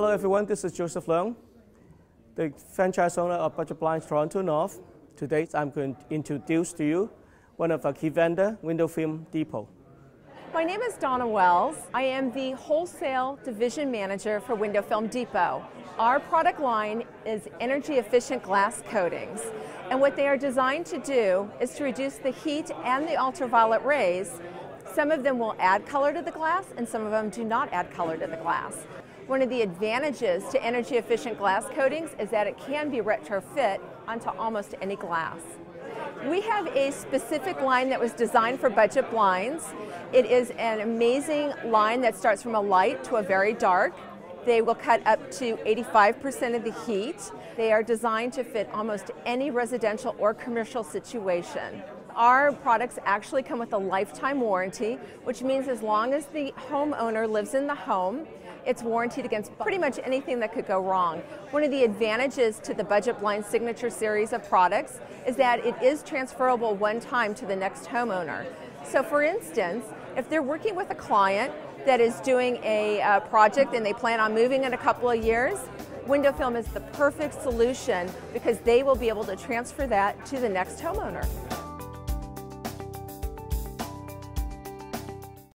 Hello everyone, this is Joseph Leung, the franchise owner of Budget Blinds Toronto North. Today I'm going to introduce to you one of our key vendor, Window Film Depot. My name is Donna Wells. I am the Wholesale Division Manager for Window Film Depot. Our product line is energy efficient glass coatings. And what they are designed to do is to reduce the heat and the ultraviolet rays. Some of them will add color to the glass and some of them do not add color to the glass. One of the advantages to energy efficient glass coatings is that it can be retrofit onto almost any glass. We have a specific line that was designed for budget blinds. It is an amazing line that starts from a light to a very dark. They will cut up to 85% of the heat. They are designed to fit almost any residential or commercial situation. Our products actually come with a lifetime warranty, which means as long as the homeowner lives in the home, it's warranted against pretty much anything that could go wrong. One of the advantages to the Budget Blind Signature series of products is that it is transferable one time to the next homeowner. So for instance, if they're working with a client that is doing a uh, project and they plan on moving in a couple of years, Window Film is the perfect solution because they will be able to transfer that to the next homeowner.